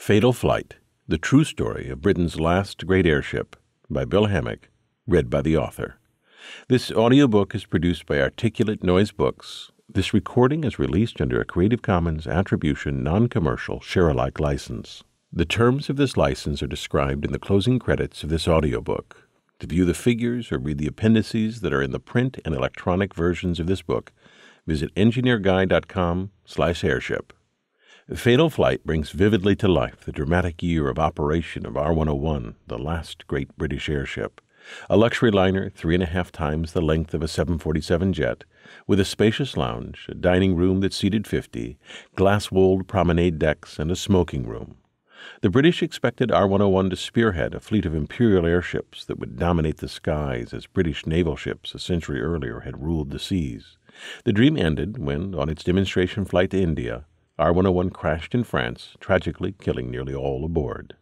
Fatal Flight The True Story of Britain's Last Great Airship by Bill Hammack, read by the author. This audiobook is produced by Articulate Noise Books. This recording is released under a Creative Commons Attribution Non Commercial Share alike license. The terms of this license are described in the closing credits of this audiobook. To view the figures or read the appendices that are in the print and electronic versions of this book, visit engineerguy.com slash airship. Fatal Flight brings vividly to life the dramatic year of operation of R101, the last great British airship. A luxury liner three and a half times the length of a 747 jet, with a spacious lounge, a dining room that seated 50, glass walled promenade decks, and a smoking room. The British expected R 101 to spearhead a fleet of imperial airships that would dominate the skies as British naval ships a century earlier had ruled the seas. The dream ended when, on its demonstration flight to India, R 101 crashed in France, tragically killing nearly all aboard.